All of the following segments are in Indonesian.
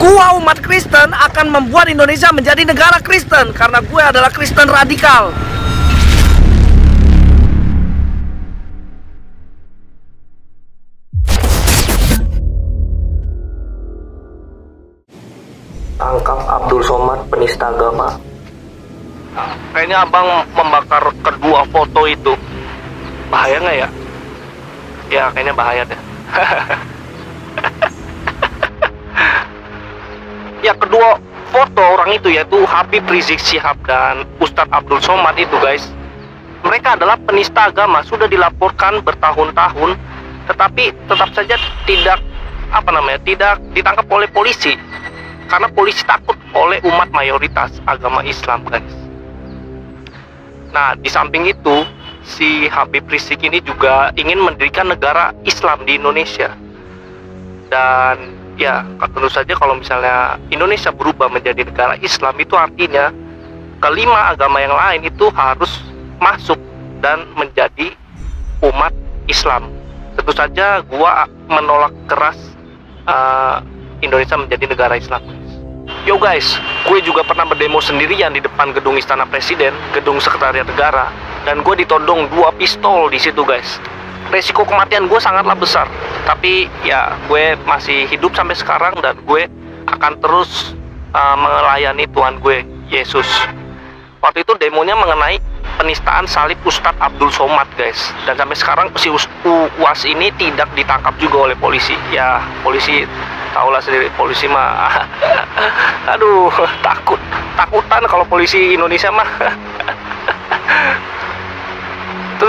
Gua umat Kristen akan membuat Indonesia menjadi negara Kristen karena gue adalah Kristen radikal. Tangkap Abdul Somad penista agama. Kayaknya abang membakar kedua foto itu. Bahaya nggak ya? Ya kayaknya bahaya deh. ya kedua foto orang itu yaitu Habib Rizik Syihab dan Ustadz Abdul Somad itu guys. Mereka adalah penista agama sudah dilaporkan bertahun-tahun, tetapi tetap saja tidak apa namanya tidak ditangkap oleh polisi karena polisi takut oleh umat mayoritas agama Islam guys. Nah, di samping itu, si Habib Rizik ini juga ingin mendirikan negara Islam di Indonesia. Dan ya, tentu saja kalau misalnya Indonesia berubah menjadi negara Islam itu artinya kelima agama yang lain itu harus masuk dan menjadi umat Islam. Tentu saja gua menolak keras uh, Indonesia menjadi negara Islam. Yo guys, gue juga pernah berdemo sendirian di depan gedung Istana Presiden, gedung Sekretariat Negara, dan gue ditodong dua pistol di situ guys. Resiko kematian gue sangatlah besar, tapi ya gue masih hidup sampai sekarang dan gue akan terus uh, melayani Tuhan gue, Yesus. Waktu itu demonya mengenai penistaan salib Ustadz Abdul Somad guys, dan sampai sekarang si UAS ini tidak ditangkap juga oleh polisi. Ya polisi tahulah sendiri. Polisi mah aduh takut. Takutan kalau polisi Indonesia mah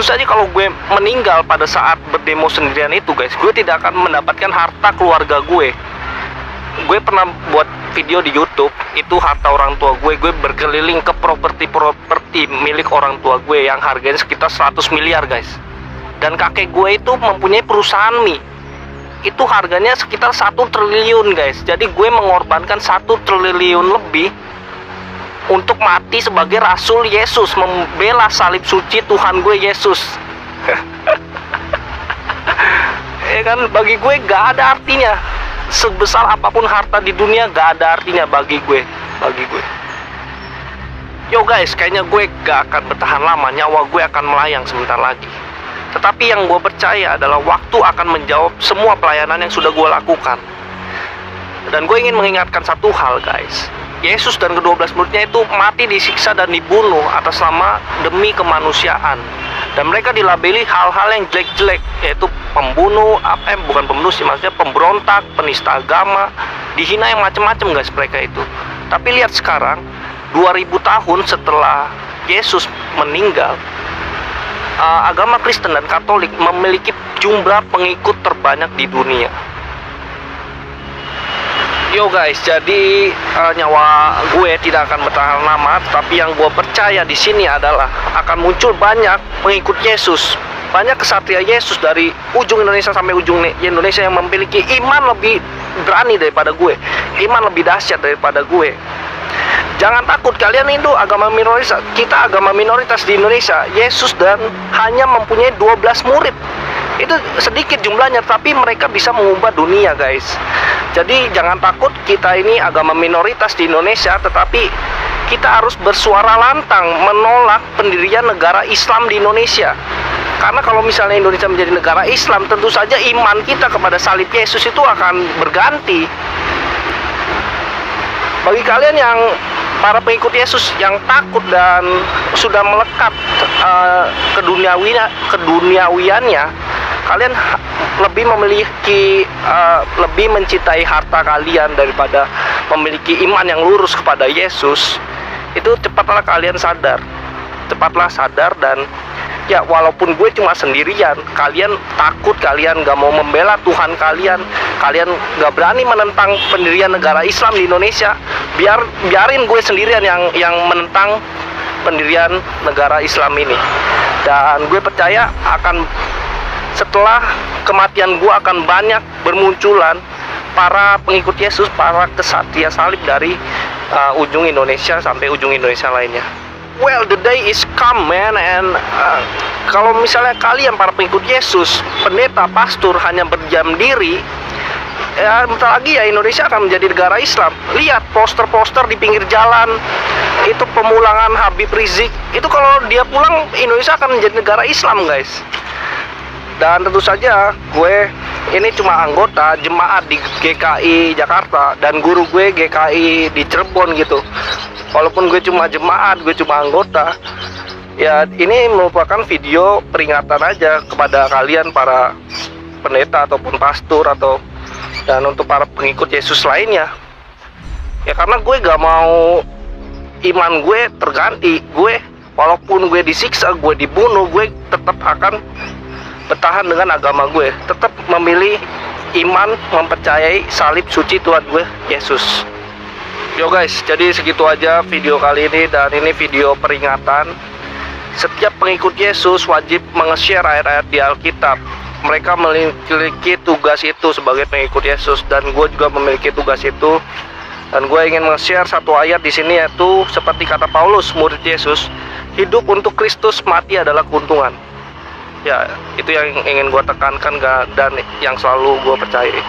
tentu saja kalau gue meninggal pada saat berdemo sendirian itu guys gue tidak akan mendapatkan harta keluarga gue. Gue pernah buat video di YouTube itu harta orang tua gue. Gue berkeliling ke properti-properti milik orang tua gue yang harganya sekitar 100 miliar guys. Dan kakek gue itu mempunyai perusahaan mie. Itu harganya sekitar satu triliun guys. Jadi gue mengorbankan satu triliun lebih untuk mati sebagai Rasul Yesus membela salib suci Tuhan gue Yesus. Ya kan bagi gue gak ada artinya. Sebesar apa pun harta di dunia gak ada artinya bagi gue bagi gue. Yo guys kayaknya gue gak akan bertahan lama. Nyawa gue akan melayang sebentar lagi. Tetapi yang gue percaya adalah waktu akan menjawab semua pelayanan yang sudah gue lakukan. Dan gue ingin mengingatkan satu hal guys. Yesus dan kedua belas muridnya itu mati disiksa dan dibunuh atas nama demi kemanusiaan. Dan mereka dilabeli hal-hal yang jelek-jelek yaitu pembunuh, apa eh, bukan pembunuh sih maksudnya pemberontak, penista agama, dihina yang macam-macam guys mereka itu. Tapi lihat sekarang 2000 tahun setelah Yesus meninggal, uh, agama Kristen dan Katolik memiliki jumlah pengikut terbanyak di dunia. Yo guys, jadi uh, nyawa gue tidak akan bertahan lama, tapi yang gue percaya di sini adalah akan muncul banyak pengikut Yesus, banyak kesatria Yesus dari ujung Indonesia sampai ujung Indonesia yang memiliki iman lebih berani daripada gue, iman lebih dahsyat daripada gue. Jangan takut kalian itu agama minoritas. Kita agama minoritas di Indonesia. Yesus dan hanya mempunyai 12 murid. Itu sedikit jumlahnya tapi mereka bisa mengubah dunia, guys. Jadi jangan takut kita ini agama minoritas di Indonesia tetapi kita harus bersuara lantang menolak pendirian negara Islam di Indonesia. Karena kalau misalnya Indonesia menjadi negara Islam, tentu saja iman kita kepada salib Yesus itu akan berganti. Bagi kalian yang para pengikut Yesus yang takut dan sudah melekat uh, keduniawiannya kalian lebih memiliki uh, lebih mencintai harta kalian daripada memiliki iman yang lurus kepada Yesus itu cepatlah kalian sadar. Cepatlah sadar dan ya walaupun gue cuma sendirian kalian takut kalian gak mau membela Tuhan kalian. Kalian gak berani menentang pendirian negara Islam di Indonesia. Biar biarin gue sendirian yang yang menentang pendirian negara Islam ini. Dan gue percaya akan setelah kematian gue akan banyak bermunculan para pengikut Yesus para kesatria salib dari uh, ujung Indonesia sampai ujung Indonesia lainnya well the day is come man and uh, kalau misalnya kalian para pengikut Yesus pendeta pastor hanya berdiam diri ya bentar lagi ya Indonesia akan menjadi negara Islam. Lihat poster-poster di pinggir jalan, itu pemulangan Habib Rizik. Itu kalau dia pulang Indonesia akan menjadi negara Islam, guys. Dan tentu saja gue ini cuma anggota jemaat di GKI Jakarta dan guru gue GKI di Cirebon gitu. Walaupun gue cuma jemaat, gue cuma anggota. Ya ini merupakan video peringatan aja kepada kalian para pendeta ataupun pastor atau dan untuk para pengikut Yesus lainnya. Ya karena gue gak mau iman gue terganti. Gue walaupun gue disiksa, gue dibunuh, gue tetap akan bertahan dengan agama gue. Tetap memilih iman mempercayai salib suci Tuhan gue Yesus. Yo guys jadi segitu aja video kali ini dan ini video peringatan. Setiap pengikut Yesus wajib menge-share ayat-ayat di Alkitab. Mereka memiliki tugas itu sebagai pengikut Yesus dan gue juga memiliki tugas itu. Dan gue ingin nge-share satu ayat di sini yaitu seperti kata Paulus murid Yesus hidup untuk Kristus mati adalah keuntungan ya itu yang ingin gue tekankan dan yang selalu gue percaya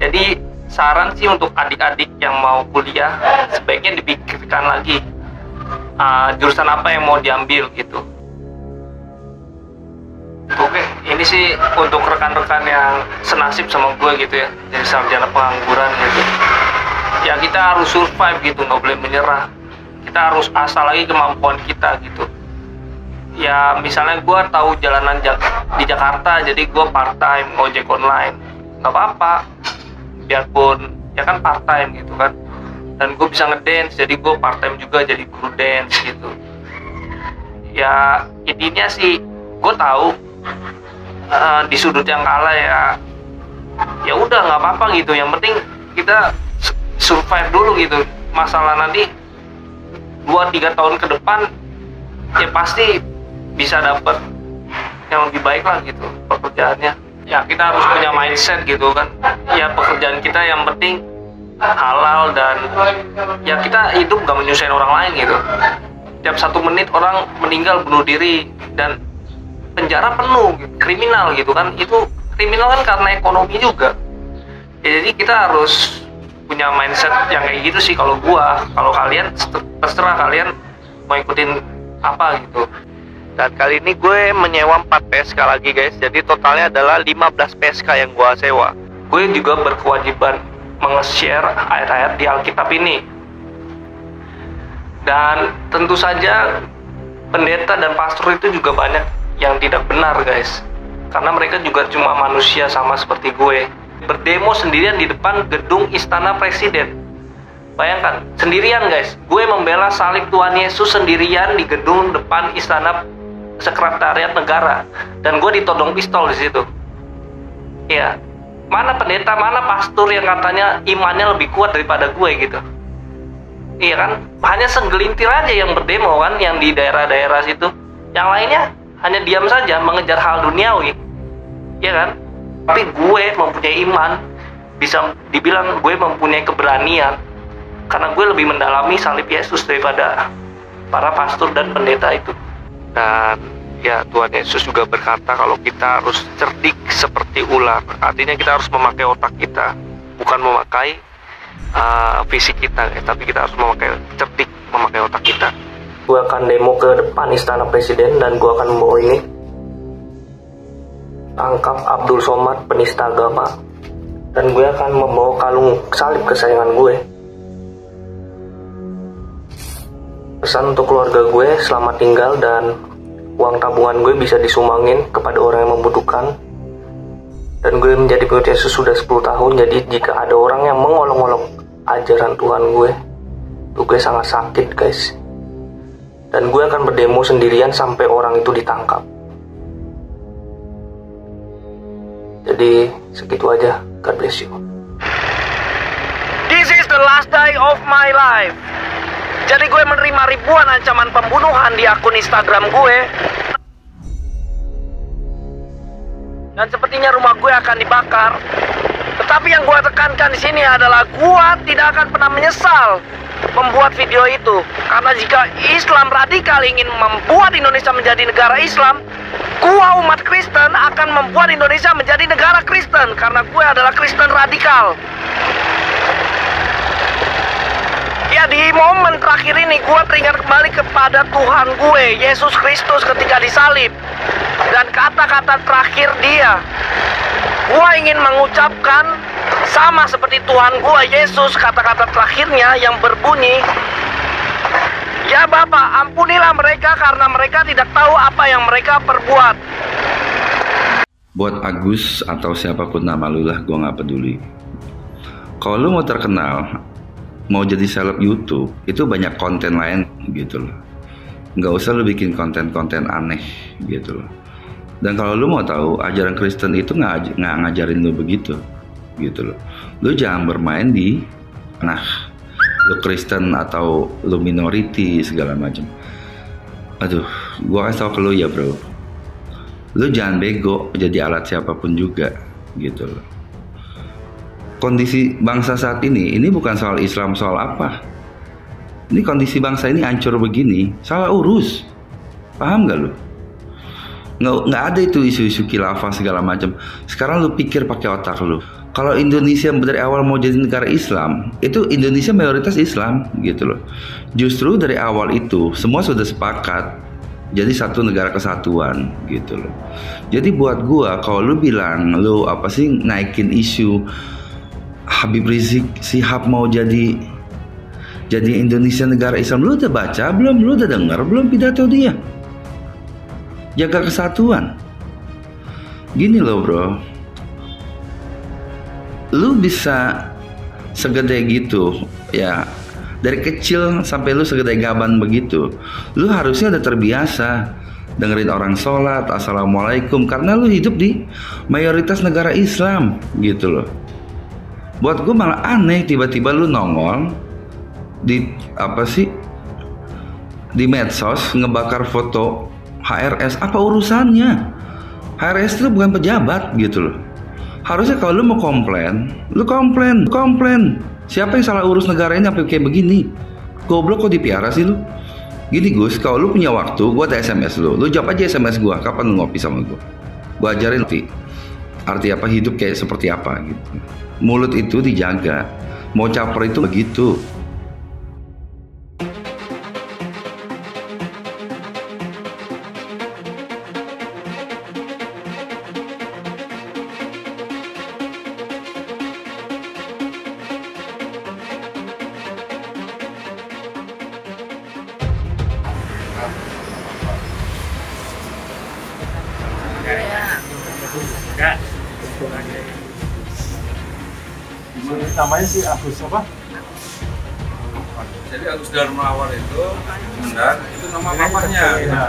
jadi saran sih untuk adik-adik yang mau kuliah sebaiknya dipikirkan lagi uh, jurusan apa yang mau diambil gitu Oke, ini sih untuk rekan-rekan yang senasib sama gue gitu ya, jadi sarjana pengangguran gitu. Ya kita harus survive gitu, nggak boleh menyerah. Kita harus asal lagi kemampuan kita gitu. Ya misalnya gue tahu jalanan di Jakarta, jadi gue part time ojek online, nggak apa-apa. Biarpun ya kan part time gitu kan. Dan gue bisa ngedance, jadi gue part time juga jadi guru dance gitu. Ya intinya sih gue tahu uh, di sudut yang kalah ya ya udah nggak apa-apa gitu. Yang penting kita survive dulu gitu. Masalah nanti dua tiga tahun ke depan ya pasti bisa dapat yang lebih baik lah gitu pekerjaannya. Ya kita harus punya mindset gitu kan. Ya pekerjaan kita yang penting halal dan ya kita hidup gak menyusahin orang lain gitu. Tiap satu menit orang meninggal bunuh diri dan penjara penuh kriminal gitu kan. Itu kriminal kan karena ekonomi juga. Ya, jadi kita harus punya mindset yang kayak gitu sih kalau gua. Kalau kalian terserah kalian mau ikutin apa gitu. Dan kali ini gue menyewa 4 PSK lagi guys. Jadi totalnya adalah 15 PSK yang gua sewa. Gue juga berkewajiban meng-share ayat-ayat di Alkitab ini. Dan tentu saja pendeta dan pastor itu juga banyak yang tidak benar guys. Karena mereka juga cuma manusia sama seperti gue. Berdemo sendirian di depan gedung istana presiden. Bayangkan sendirian guys. Gue membela salib Tuhan Yesus sendirian di gedung depan istana sekretariat negara. Dan gue ditodong pistol di situ. Ya mana pendeta mana pastor yang katanya imannya lebih kuat daripada gue gitu. Iya kan? Hanya segelintir aja yang berdemo kan? Yang di daerah-daerah situ. Yang lainnya hanya diam saja mengejar hal duniawi. Ya kan? Tapi gue mempunyai iman. Bisa dibilang gue mempunyai keberanian. Karena gue lebih mendalami salib Yesus daripada para pastor dan pendeta itu. Dan ya Tuhan Yesus juga berkata kalau kita harus cerdik seperti ular. Artinya kita harus memakai otak kita. Bukan memakai uh, fisik kita tapi kita harus memakai cerdik memakai otak kita gue akan demo ke depan istana presiden dan gue akan membawa ini. Tangkap Abdul Somad penista agama. Dan gue akan membawa kalung salib kesayangan gue pesan untuk keluarga gue selamat tinggal dan uang tabungan gue bisa disumbangin kepada orang yang membutuhkan. Dan gue menjadi pengikut Yesus sudah 10 tahun jadi jika ada orang yang mengolok-olok ajaran Tuhan gue itu gue sangat sakit guys dan gue akan berdemo sendirian sampai orang itu ditangkap. Jadi segitu aja. God bless you. This is the last day of my life. Jadi gue menerima ribuan ancaman pembunuhan di akun Instagram gue. Dan sepertinya rumah gue akan dibakar. Tapi yang gua tekankan di sini adalah gua tidak akan pernah menyesal membuat video itu. Karena jika Islam radikal ingin membuat Indonesia menjadi negara Islam, gua umat Kristen akan membuat Indonesia menjadi negara Kristen karena gue adalah Kristen radikal. Ya di momen terakhir ini gue teringat kembali kepada Tuhan gue, Yesus Kristus ketika disalib. Dan kata-kata terakhir dia, gue ingin mengucapkan sama seperti Tuhan gue, Yesus, kata-kata terakhirnya yang berbunyi, Ya Bapak, ampunilah mereka karena mereka tidak tahu apa yang mereka perbuat. Buat Agus atau siapa pun nama lu lah, gue nggak peduli. Kalau lu mau terkenal, mau jadi seleb YouTube, itu banyak konten lain gitu loh. Nggak usah lu bikin konten-konten aneh gitu loh. Dan kalau lu mau tahu, ajaran Kristen itu nggak aj- nggak ngajarin lu begitu gitu loh. Lu jangan bermain di nah lu Kristen atau lu minority segala macam. Aduh, gua kasih tau ke lu ya bro. Lu jangan bego jadi alat siapa pun juga gitu loh. Kondisi bangsa saat ini, ini bukan soal Islam soal apa. Ini kondisi bangsa ini hancur begini, salah urus. Paham gak lu? Nggak, nggak ada itu isu-isu khilafah segala macam. Sekarang lu pikir pakai otak lu. Kalau Indonesia dari awal mau jadi negara Islam, itu Indonesia mayoritas Islam gitu loh. Justru dari awal itu semua sudah sepakat jadi satu negara kesatuan gitu loh. Jadi buat gua kalau lu bilang lu apa sih naikin isu Habib Rizik Sihab mau jadi jadi Indonesia negara Islam lu udah baca belum lu udah dengar belum pidato dia jaga kesatuan. Gini loh bro. Lu bisa segede gitu ya. Dari kecil sampai lu segede gaban begitu lu harusnya udah terbiasa dengerin orang sholat assalamualaikum karena lu hidup di mayoritas negara Islam gitu loh. Buat gue malah aneh tiba-tiba lu nongol di apa sih di medsos ngebakar foto HRS apa urusannya? HRS itu bukan pejabat gitu loh. Harusnya kalau lu mau komplain lu komplain lu komplain. Siapa yang salah urus negara ini sampai kayak begini? Goblok kok dipiara sih lu? Gini Gus kalau lu punya waktu gua ada SMS lu. Lu jawab aja SMS gua kapan lu ngopi sama gua? Gua ajarin arti arti apa? Hidup kayak seperti apa gitu. Mulut itu dijaga. Mau caper itu begitu namanya si Agus apa? Jadi Agus Darmawan itu undang itu nama papanya. Iya.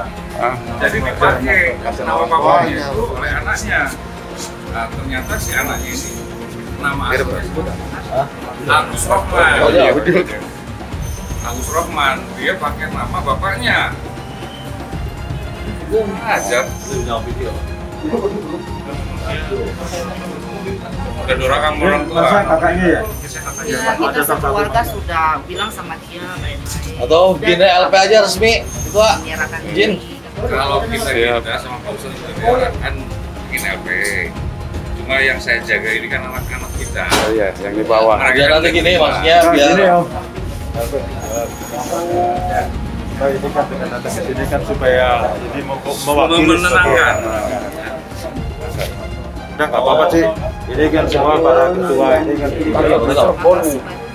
Jadi dipakai nama papanya itu oleh anaknya. Nah, ternyata si anaknya ini nama aslinya itu Agus Rohman. Oh, iya, betul. Agus Rohman, dia pakai nama bapaknya. Ajar. Udah dorakan orang tua. Masa kakaknya ya? Iya, kita sekeluarga sudah bilang sama dia baik-baik. Atau bikin LP aja resmi itu ah. Jin. Kalau kita kita sama Pak Ustadz itu diarahkan bikin LP. Cuma yang saya jaga ini kan anak-anak kita. Oh iya, yang di bawah. Mereka Biar kan nanti gini tua. maksudnya Nah, biar gini om. Nah, ini kan dengan ada ke sini kan supaya jadi mau mewakili Menenangkan. Nggak apa-apa sih. Ini kan semua para ketua ini kan Betul.